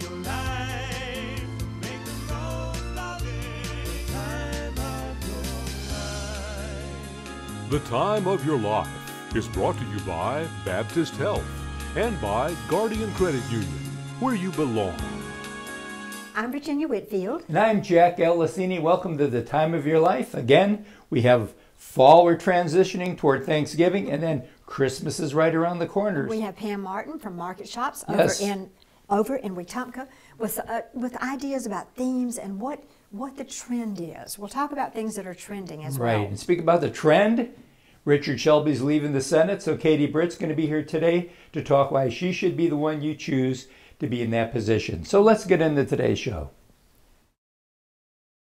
the most of it. Time of your life. Time of Your Life is brought to you by Baptist Health and by Guardian Credit Union, where you belong. I'm Virginia Whitfield. And I'm Jack Galassini. Welcome to the time of your life. Again, we have fall, we're transitioning toward Thanksgiving, and then Christmas is right around the corners. We have Pam Martin from Market Shops Yes. over in over in Wetumpka with uh, with ideas about themes and what what the trend is. We'll talk about things that are trending as Right. well. And speak about the trend. Richard Shelby's leaving the Senate, so Katie Britt's going to be here today to talk why she should be the one you choose to be in that position. So let's get into today's show.